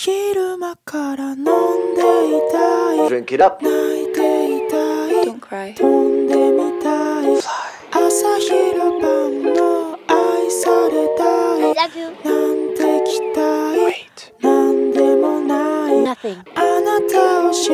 昼間から飲んでいたい。Drink it 泣いていたい。Don't cry. 飛んでみたい。朝昼晩の愛されたい。なんて期待。なんでもない。あなたを知